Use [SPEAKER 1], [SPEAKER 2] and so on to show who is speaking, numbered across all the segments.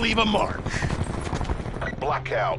[SPEAKER 1] Leave a mark.
[SPEAKER 2] Blackout.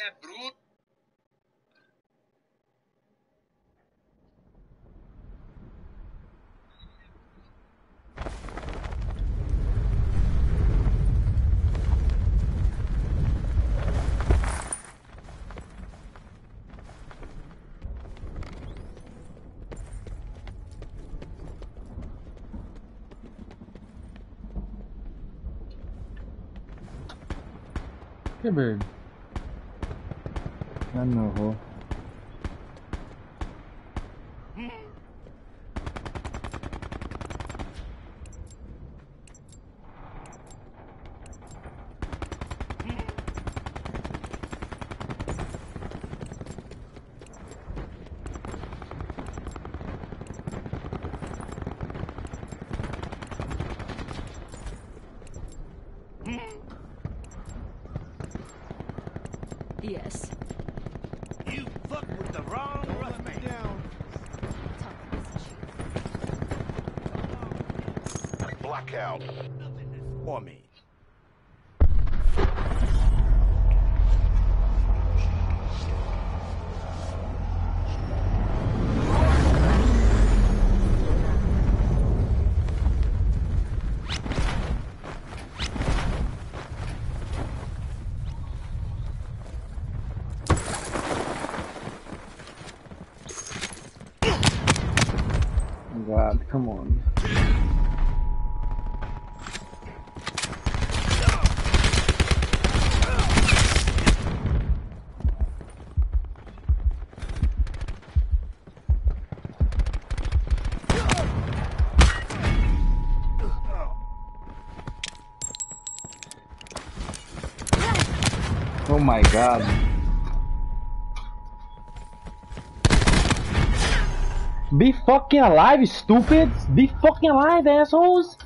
[SPEAKER 3] É bruto.
[SPEAKER 4] Que bird?
[SPEAKER 1] 还暖和
[SPEAKER 2] Blackout.
[SPEAKER 1] For me.
[SPEAKER 4] Come on. My god. Be fucking alive, stupid! Be fucking alive, assholes!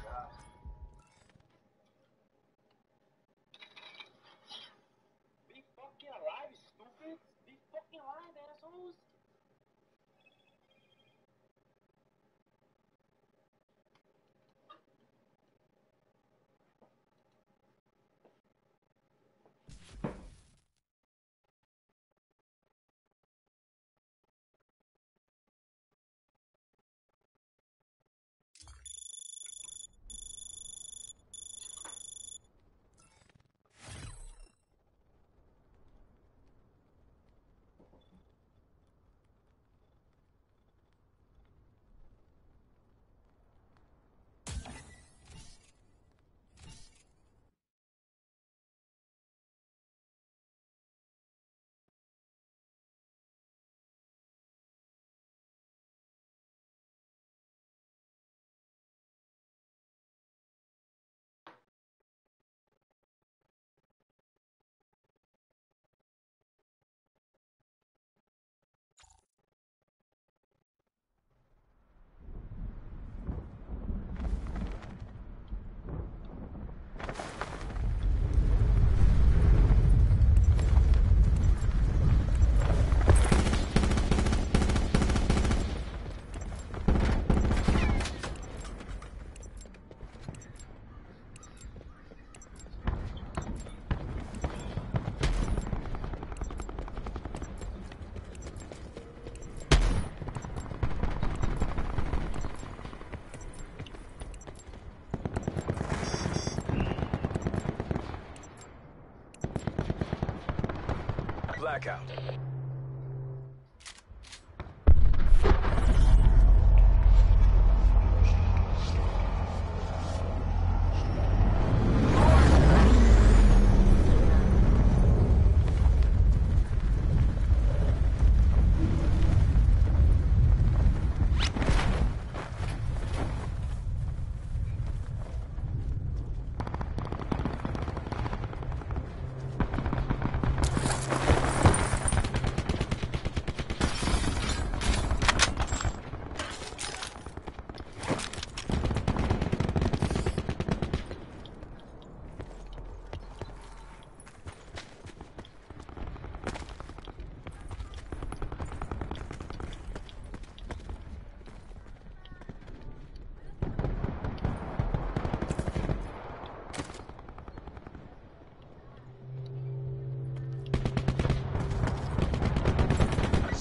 [SPEAKER 5] Blackout.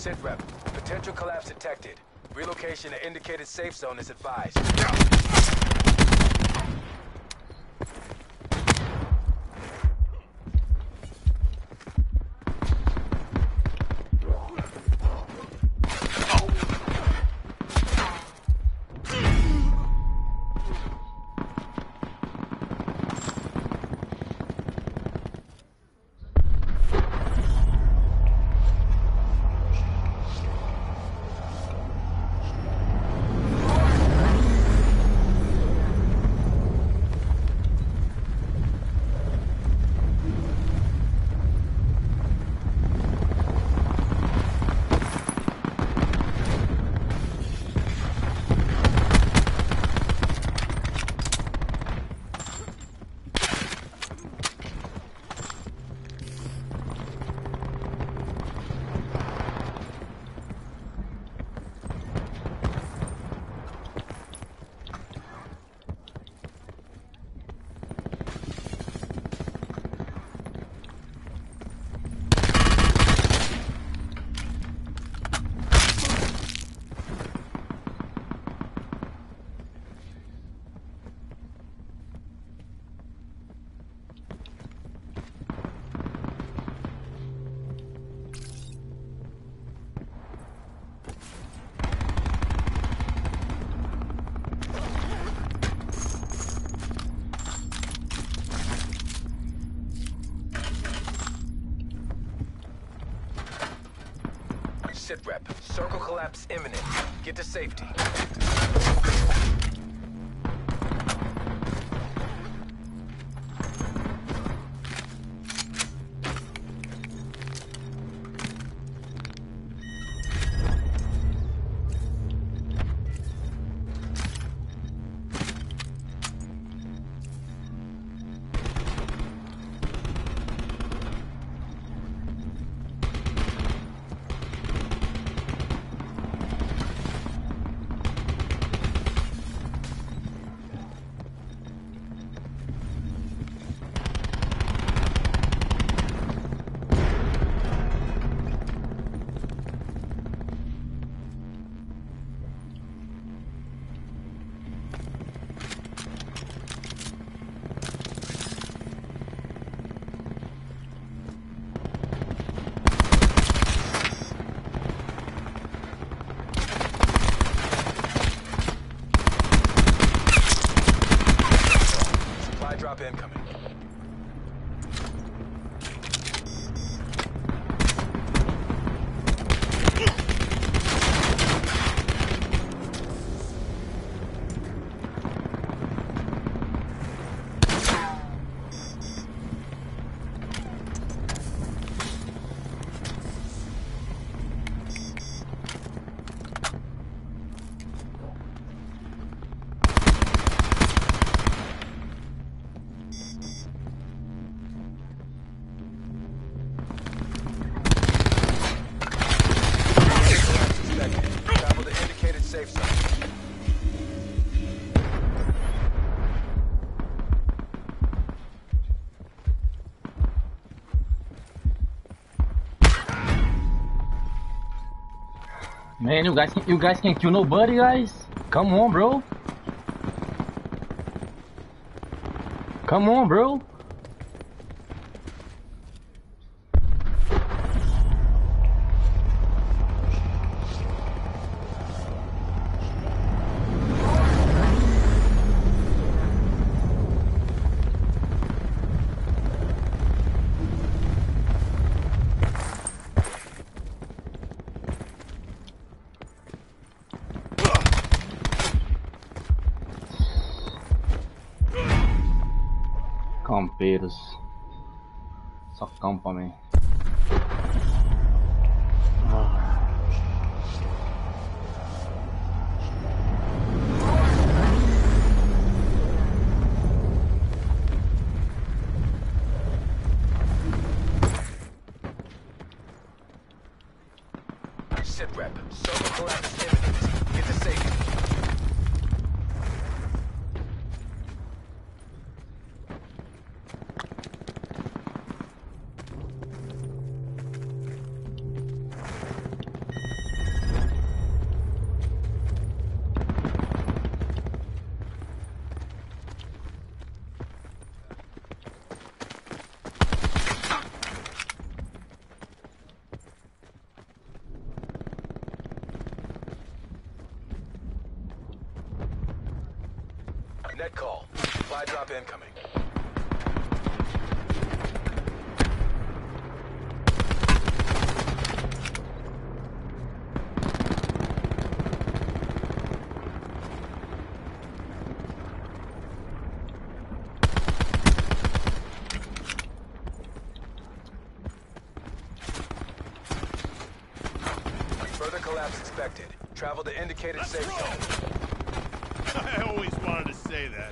[SPEAKER 5] Sit rep. Potential collapse detected. Relocation to indicated safe zone is advised. Sit rep. Circle collapse imminent. Get to safety. incoming. Safe zone.
[SPEAKER 4] Man, you guys, can, you guys can't kill nobody, guys. Come on, bro. Come on, bro. Campeiros. Só campa, man.
[SPEAKER 5] Sit rep. Get to safety. Travel to indicated safe zone.
[SPEAKER 2] I always wanted to say that.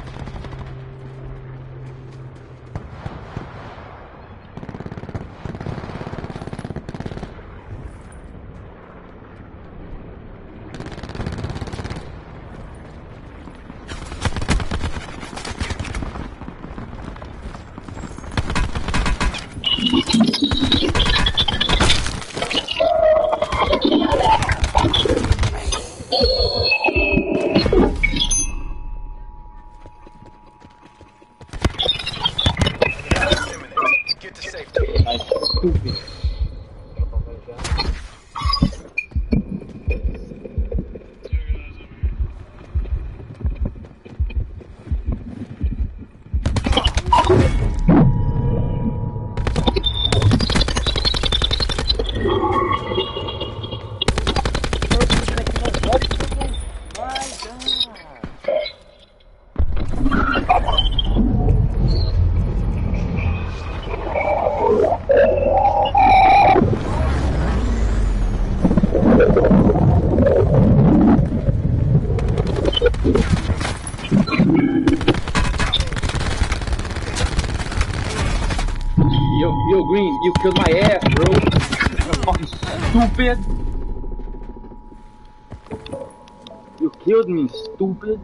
[SPEAKER 4] Stupid.